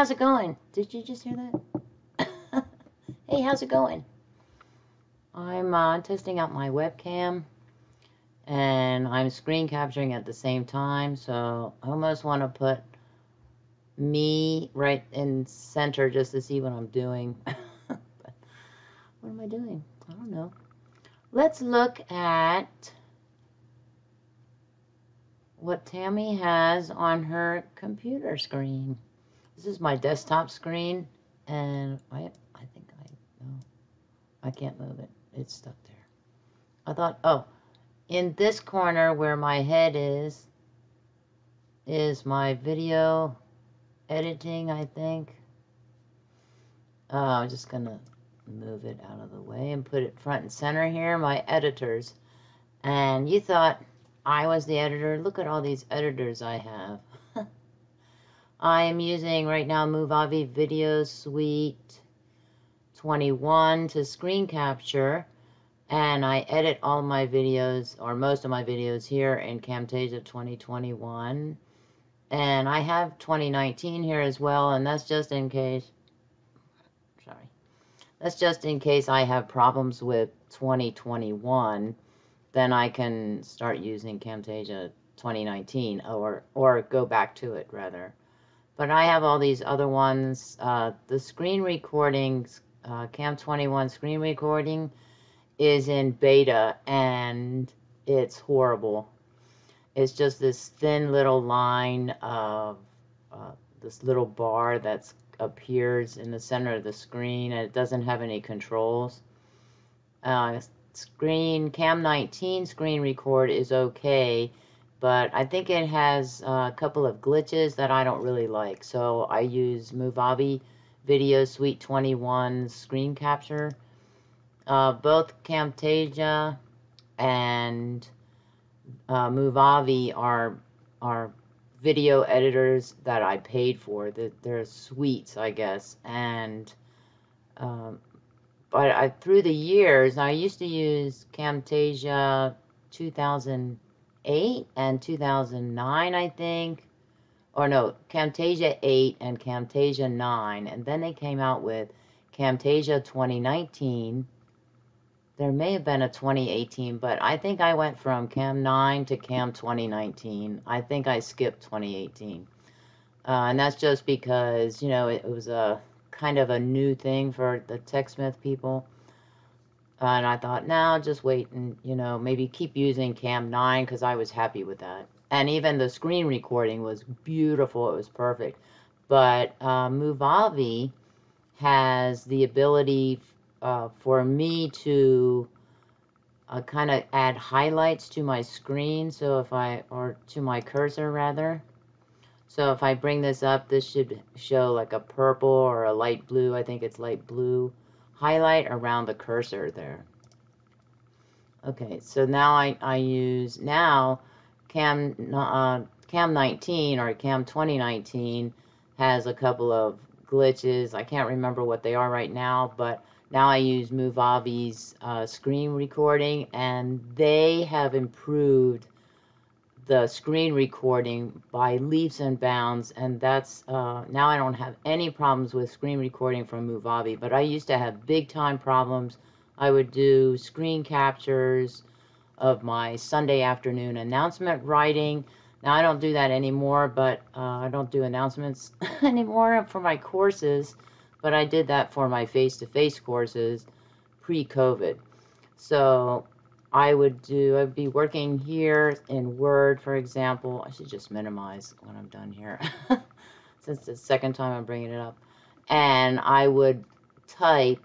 How's it going? Did you just hear that? hey, how's it going? I'm uh, testing out my webcam and I'm screen capturing at the same time, so I almost want to put me right in center just to see what I'm doing. what am I doing? I don't know. Let's look at what Tammi has on her computer screen. This is my desktop screen, and I, I think I, no, I can't move it. It's stuck there. I thought, oh, in this corner where my head is, is my video editing, I think. Uh, I'm just going to move it out of the way and put it front and center here, my editors. And you thought I was the editor. Look at all these editors I have. I am using right now Movavi Video Suite 21 to screen capture and I edit all my videos or most of my videos here in Camtasia 2021 and I have 2019 here as well and that's just in case sorry. That's just in case I have problems with 2021 then I can start using Camtasia 2019 or or go back to it rather but I have all these other ones. Uh, the screen recordings, uh, Cam 21 screen recording is in beta and it's horrible. It's just this thin little line of uh, this little bar that appears in the center of the screen and it doesn't have any controls. Uh, screen Cam 19 screen record is okay but I think it has a couple of glitches that I don't really like. So I use Movavi Video Suite 21 screen capture. Uh, both Camtasia and uh, Movavi are are video editors that I paid for. They're suites, I guess. And um, but I, through the years, I used to use Camtasia 2000. 8 and 2009, I think. Or no, Camtasia 8 and Camtasia 9. And then they came out with Camtasia 2019. There may have been a 2018, but I think I went from Cam 9 to Cam 2019. I think I skipped 2018. Uh, and that's just because, you know, it, it was a kind of a new thing for the TechSmith people. And I thought, now just wait and, you know, maybe keep using Cam 9 because I was happy with that. And even the screen recording was beautiful. It was perfect. But uh, Movavi has the ability uh, for me to uh, kind of add highlights to my screen. So if I, or to my cursor rather. So if I bring this up, this should show like a purple or a light blue. I think it's light blue highlight around the cursor there. Okay, so now I, I use, now Cam, uh, Cam 19 or Cam 2019 has a couple of glitches. I can't remember what they are right now, but now I use Movavi's uh, screen recording and they have improved the screen recording by leaps and bounds and that's uh, now I don't have any problems with screen recording from Movavi but I used to have big time problems. I would do screen captures of my Sunday afternoon announcement writing. Now I don't do that anymore but uh, I don't do announcements anymore for my courses but I did that for my face-to-face -face courses pre-COVID. So I would do, I'd be working here in Word, for example. I should just minimize when I'm done here, since the second time I'm bringing it up. And I would type,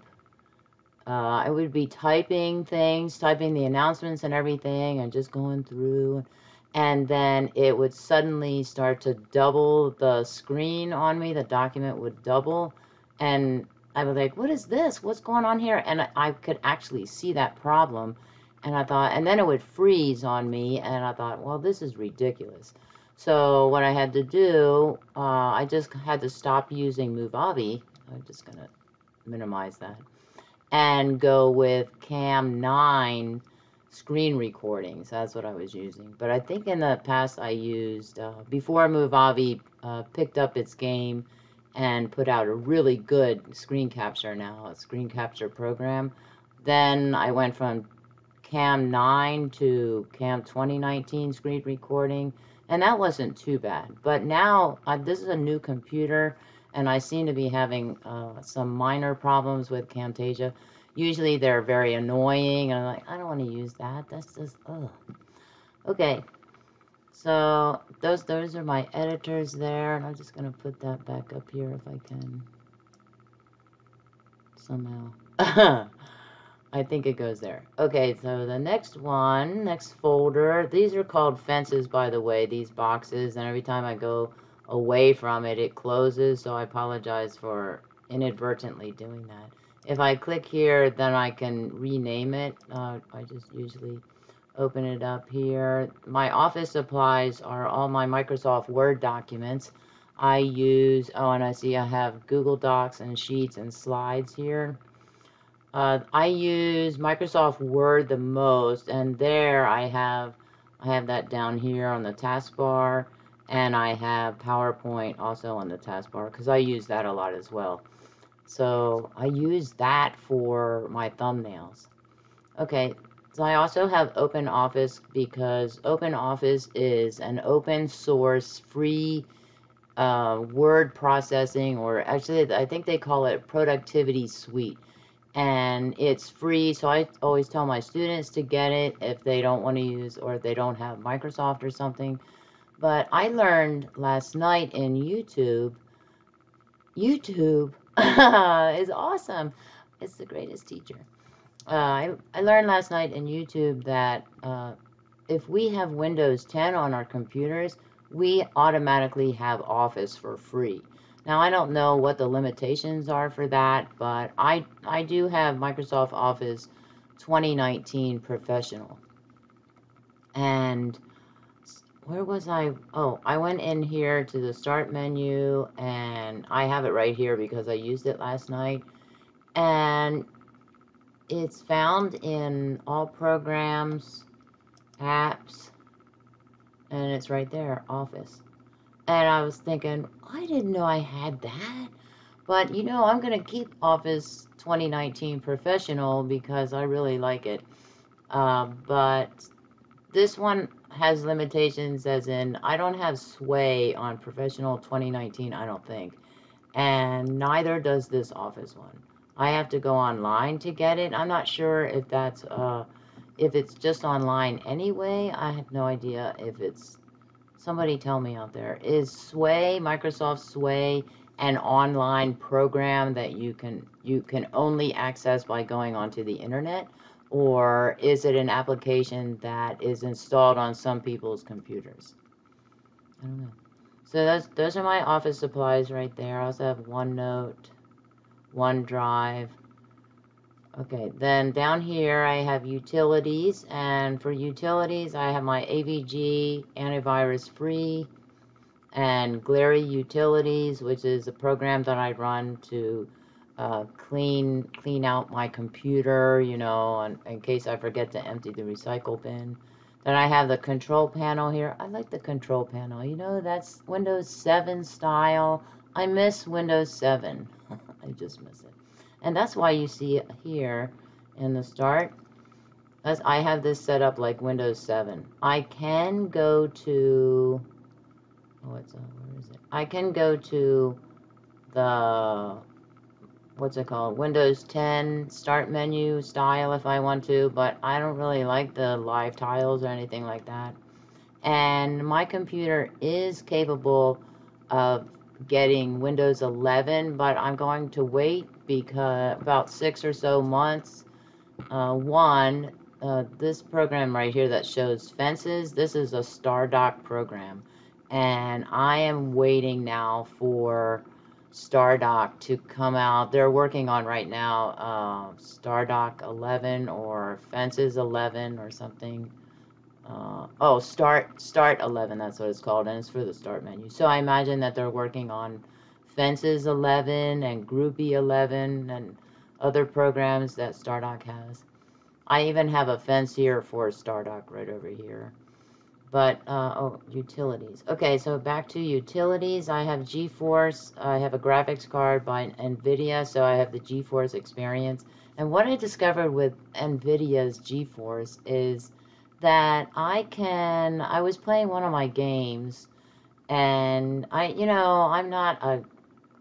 uh, I would be typing things, typing the announcements and everything, and just going through. And then it would suddenly start to double the screen on me. The document would double. And I was like, what is this? What's going on here? And I could actually see that problem and I thought, and then it would freeze on me, and I thought, well, this is ridiculous. So what I had to do, uh, I just had to stop using Movavi. I'm just going to minimize that. And go with Cam 9 screen recordings. That's what I was using. But I think in the past I used, uh, before Movavi uh, picked up its game and put out a really good screen capture now, a screen capture program. Then I went from Cam 9 to Cam 2019 screen recording, and that wasn't too bad. But now, this is a new computer, and I seem to be having uh, some minor problems with Camtasia. Usually they're very annoying, and I'm like, I don't want to use that. That's just, ugh. Okay, so those those are my editors there, and I'm just gonna put that back up here if I can somehow. I think it goes there. Okay, so the next one, next folder, these are called fences, by the way, these boxes, and every time I go away from it, it closes, so I apologize for inadvertently doing that. If I click here, then I can rename it. Uh, I just usually open it up here. My office supplies are all my Microsoft Word documents. I use, oh, and I see I have Google Docs and Sheets and Slides here. Uh, I use Microsoft Word the most, and there I have, I have that down here on the taskbar, and I have PowerPoint also on the taskbar, because I use that a lot as well. So I use that for my thumbnails. Okay, so I also have Open Office because Open Office is an open source free uh, word processing, or actually, I think they call it productivity suite. And it's free, so I always tell my students to get it if they don't want to use or if they don't have Microsoft or something. But I learned last night in YouTube, YouTube is awesome. It's the greatest teacher uh, I, I learned last night in YouTube that uh, if we have Windows 10 on our computers, we automatically have Office for free. Now, I don't know what the limitations are for that, but I, I do have Microsoft Office 2019 Professional. And where was I? Oh, I went in here to the Start menu, and I have it right here because I used it last night. And it's found in all programs, apps, and it's right there, Office. And I was thinking, I didn't know I had that. But you know, I'm going to keep Office 2019 Professional because I really like it. Uh, but this one has limitations, as in, I don't have Sway on Professional 2019, I don't think. And neither does this Office one. I have to go online to get it. I'm not sure if that's uh, if it's just online anyway. I have no idea if it's somebody tell me out there. Is Sway, Microsoft Sway, an online program that you can you can only access by going onto the internet? Or is it an application that is installed on some people's computers? I don't know. So those those are my office supplies right there. I also have OneNote. OneDrive. Okay, then down here I have utilities, and for utilities I have my AVG antivirus free and Glary Utilities, which is a program that I run to uh, clean clean out my computer, you know, in, in case I forget to empty the recycle bin. Then I have the control panel here. I like the control panel. You know, that's Windows 7 style. I miss Windows 7. I just miss it. And that's why you see here in the start. As I have this set up like Windows 7. I can go to, oh, it's, uh, where is it? I can go to the, what's it called? Windows 10 start menu style if I want to, but I don't really like the live tiles or anything like that. And my computer is capable of getting Windows 11, but I'm going to wait because about six or so months. Uh, one, uh, this program right here that shows fences, this is a StarDock program. And I am waiting now for StarDock to come out. They're working on right now uh, StarDock 11 or Fences 11 or something uh, oh, start start 11, that's what it's called, and it's for the start menu. So I imagine that they're working on Fences 11 and Groupy 11 and other programs that Stardock has. I even have a fence here for Stardock right over here. But, uh, oh, utilities. Okay, so back to utilities. I have GeForce. I have a graphics card by NVIDIA, so I have the GeForce experience. And what I discovered with NVIDIA's GeForce is that I can, I was playing one of my games, and I, you know, I'm not a,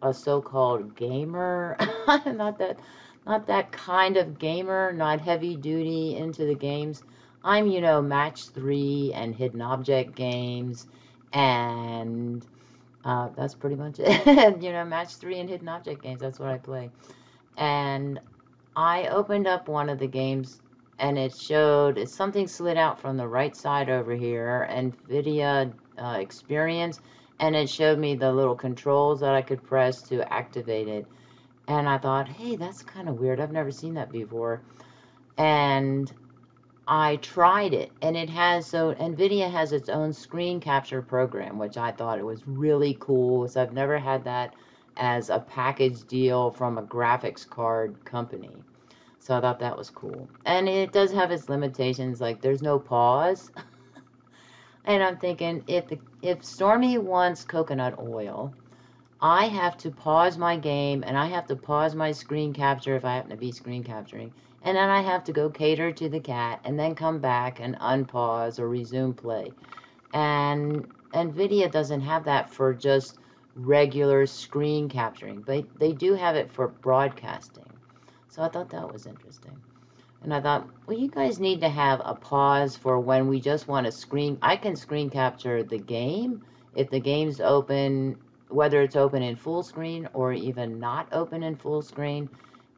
a so-called gamer. Not that, not that kind of gamer, not heavy duty into the games. I'm, you know, match three and hidden object games, and uh, that's pretty much it. you know, match three and hidden object games. That's what I play. And I opened up one of the games, and it showed something slid out from the right side over here, NVIDIA uh, Experience, and it showed me the little controls that I could press to activate it. And I thought, hey, that's kind of weird. I've never seen that before. And I tried it and it has so Nvidia has its own screen capture program which I thought it was really cool so I've never had that as a package deal from a graphics card company so I thought that was cool and it does have its limitations like there's no pause and I'm thinking if if Stormy wants coconut oil I have to pause my game and I have to pause my screen capture if I happen to be screen capturing and then I have to go cater to the cat and then come back and unpause or resume play. And NVIDIA doesn't have that for just regular screen capturing, but they do have it for broadcasting. So I thought that was interesting. And I thought, well, you guys need to have a pause for when we just want to screen. I can screen capture the game if the game's open, whether it's open in full screen or even not open in full screen.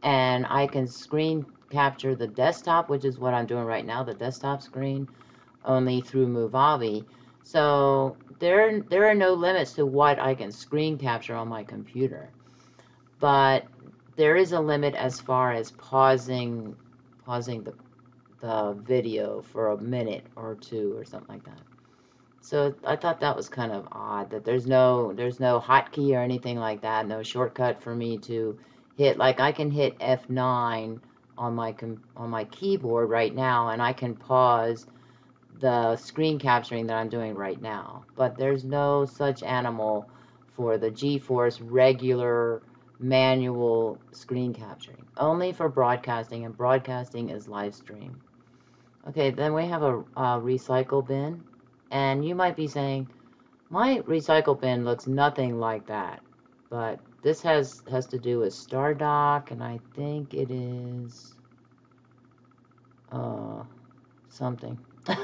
And I can screen capture the desktop, which is what I'm doing right now, the desktop screen, only through Movavi. So there, there are no limits to what I can screen capture on my computer. But there is a limit as far as pausing, pausing the, the video for a minute or two or something like that. So I thought that was kind of odd that there's no there's no hotkey or anything like that, no shortcut for me to hit. Like I can hit F9 on my on my keyboard right now and I can pause the screen capturing that I'm doing right now. But there's no such animal for the GeForce regular manual screen capturing. Only for broadcasting, and broadcasting is live stream. Okay, then we have a, recycle bin. And you might be saying, my recycle bin looks nothing like that. But this has has to do with StarDock, and I think it is uh, something.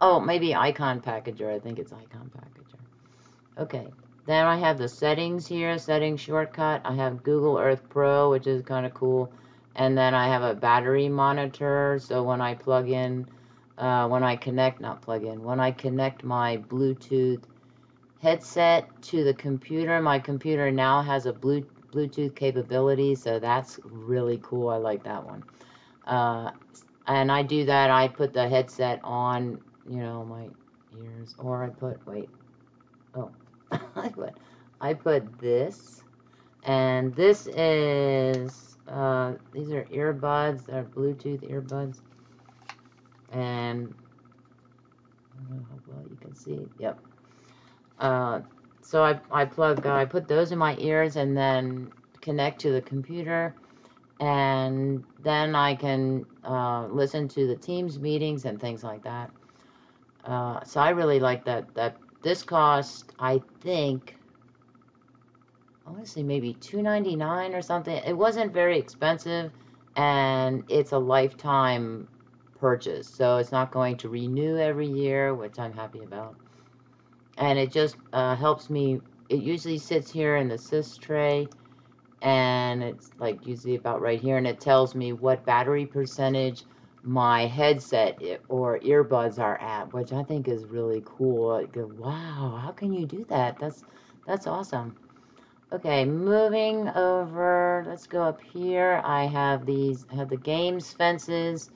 oh, maybe Icon Packager. I think it's Icon Packager. Okay. Then I have the settings here, settings shortcut. I have Google Earth Pro, which is kind of cool. And then I have a battery monitor, so when I plug in, uh, when I connect, not plug in, when I connect my Bluetooth headset to the computer. My computer now has a blue Bluetooth capability, so that's really cool. I like that one. Uh, and I do that. I put the headset on, you know, my ears, or I put, wait, oh, I put, I put this, and this is, uh, these are earbuds, they're Bluetooth earbuds, and I don't know how well you can see. Yep, uh, so I, I plug, uh, I put those in my ears and then connect to the computer and then I can uh, listen to the Teams meetings and things like that. Uh, so I really like that. That this cost, I think, I want to say maybe two ninety nine or something. It wasn't very expensive, and it's a lifetime purchase, so it's not going to renew every year, which I'm happy about and it just uh, helps me. It usually sits here in the sys tray, and it's like usually about right here, and it tells me what battery percentage my headset eh, or earbuds are at, which I think is really cool. Wow, how can you do that? That's that's awesome. Okay, moving over, let's go up here. I have these, I have the games fences,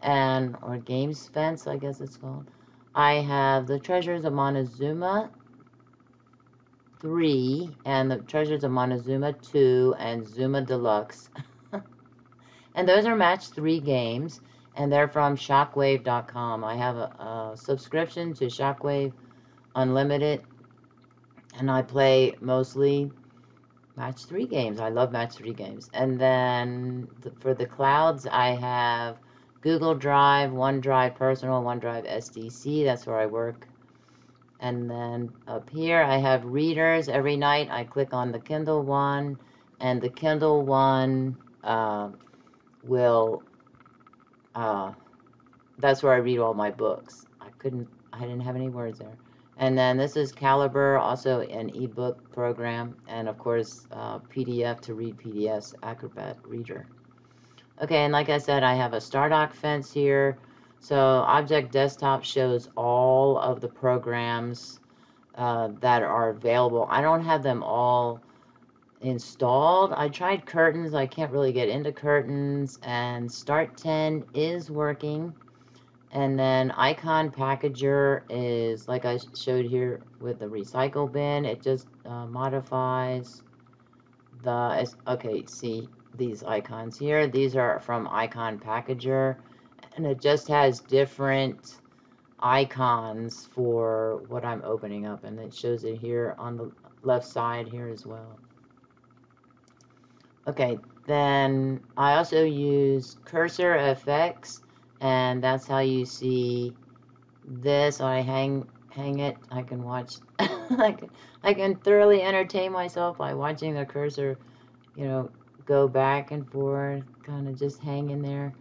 and, or games fence, I guess it's called. I have the Treasures of Montezuma 3 and the Treasures of Montezuma 2 and Zuma Deluxe. and those are match 3 games. And they're from shockwave.com. I have a, a subscription to Shockwave Unlimited, and I play mostly match three games. I love match three games. And then th for the clouds, I have Google Drive, OneDrive Personal, OneDrive SDC. That's where I work. And then up here, I have readers. Every night, I click on the Kindle one, and the Kindle one uh, will. Uh, that's where I read all my books. I couldn't. I didn't have any words there. And then this is Calibre, also an ebook program, and of course uh, PDF to read PDFs, Acrobat Reader. Okay, and like I said, I have a Stardock fence here. So Object Desktop shows all of the programs uh, that are available. I don't have them all installed. I tried curtains. I can't really get into curtains. And Start 10 is working. And then icon packager is like I showed here with the recycle bin. It just uh, modifies the, okay, see these icons here. These are from icon packager and it just has different icons for what I'm opening up and it shows it here on the left side here as well. Okay, then I also use Cursor effects, and that's how you see this. I hang hang it. I can watch I can, I can thoroughly entertain myself by watching the cursor you know go back and forth kind of just hang in there.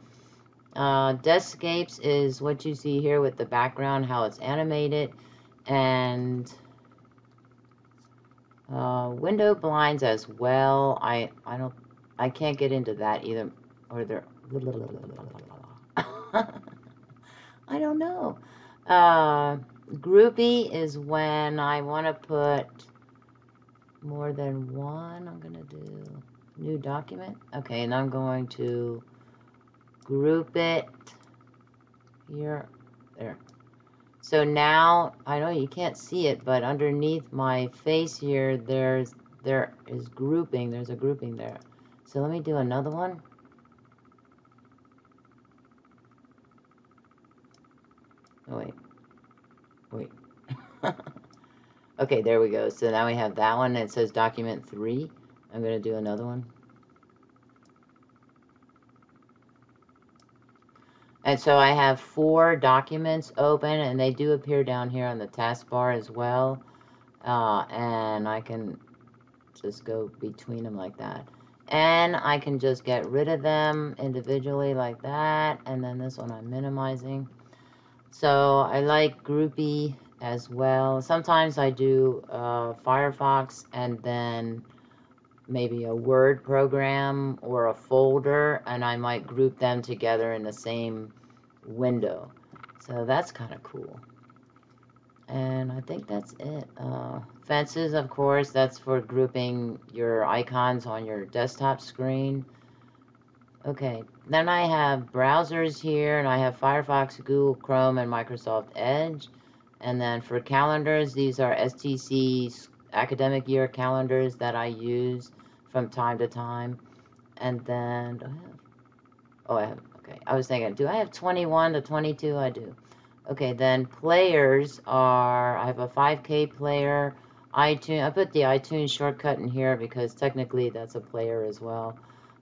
Uh, Deskscapes is what you see here with the background how it's animated and uh, window blinds as well I I don't I can't get into that either or they're I don't know. Uh, groupy is when I want to put more than one. I'm going to do new document. Okay, and I'm going to group it here, there. So now, I know you can't see it, but underneath my face here, there's there is grouping. There's a grouping there. So let me do another one. Oh, wait. Wait. okay, there we go. So now we have that one. It says document 3. I'm going to do another one. And so I have four documents open, and they do appear down here on the taskbar as well. Uh, and I can just go between them like that. And I can just get rid of them individually like that. And then this one I'm minimizing. So I like Groupy as well. Sometimes I do uh, Firefox and then maybe a Word program or a folder, and I might group them together in the same window. So that's kind of cool. And I think that's it. Uh, fences, of course, that's for grouping your icons on your desktop screen. Okay, then I have browsers here, and I have Firefox, Google Chrome, and Microsoft Edge. And then for calendars, these are STC academic year calendars that I use from time to time. And then, do I have? Oh, I have, okay. I was thinking, do I have 21 to 22? I do. Okay, then players are, I have a 5K player, iTunes, I put the iTunes shortcut in here because technically that's a player as well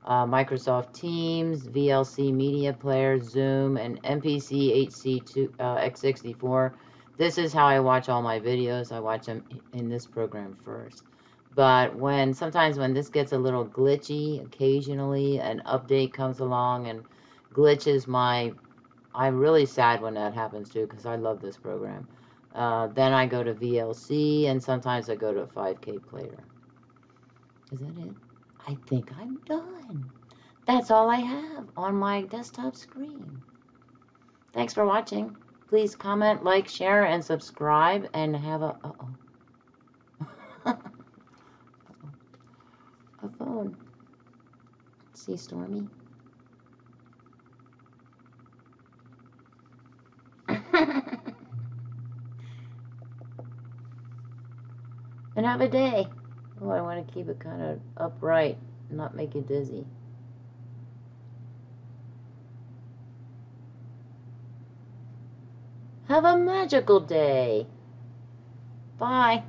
uh, Microsoft Teams, VLC Media Player, Zoom, and MPC HC2, uh, X64. This is how I watch all my videos. I watch them in this program first. But when sometimes when this gets a little glitchy, occasionally an update comes along and glitches my... I'm really sad when that happens too because I love this program. Uh, then I go to VLC and sometimes I go to a 5K player. Is that it? I think I'm done. That's all I have on my desktop screen. Thanks for watching. Please comment, like, share, and subscribe, and have a... Uh-oh. a phone. See, Stormy? and have a day. Oh, I want to keep it kind of upright, not make it dizzy. Have a magical day. Bye.